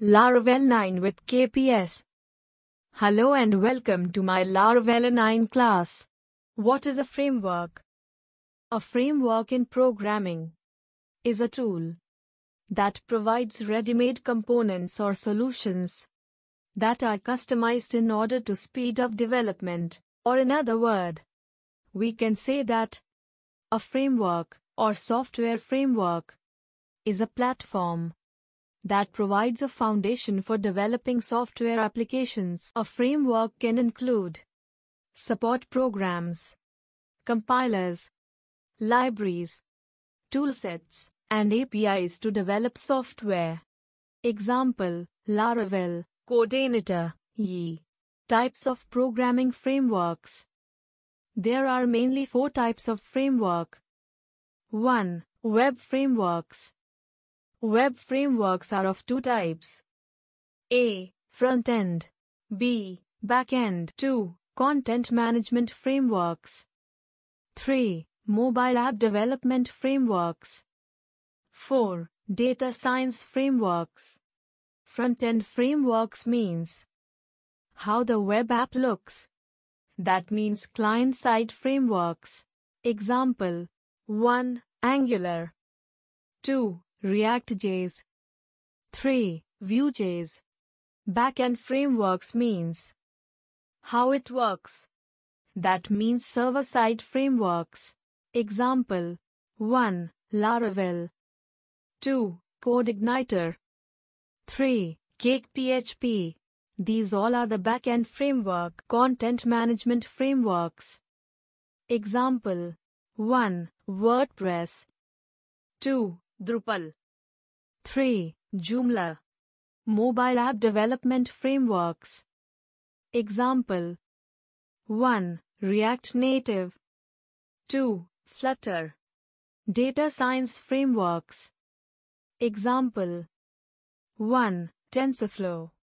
Laravel 9 with KPS. Hello and welcome to my Laravel 9 class. What is a framework? A framework in programming is a tool that provides ready-made components or solutions that are customized in order to speed up development, or in other word, we can say that a framework or software framework is a platform that provides a foundation for developing software applications. A framework can include support programs, compilers, libraries, toolsets, and APIs to develop software. Example, Laravel, CodeIgniter, Yii. Types of programming frameworks. There are mainly four types of framework. 1. Web frameworks. Web frameworks are of two types. A. Front-end. B. Back-end. 2. Content management frameworks. 3. Mobile app development frameworks. 4. Data science frameworks. Front-end frameworks means how the web app looks. That means client-side frameworks. Example 1. Angular 2. React.js. 3. Vue.js. Backend frameworks means how it works. That means server-side frameworks. Example 1. Laravel 2. CodeIgniter 3. CakePHP These all are the backend framework content management frameworks. Example 1. WordPress 2. Drupal. 3. Joomla. Mobile app development frameworks. Example 1. React Native. 2. Flutter. Data science frameworks. Example 1. TensorFlow.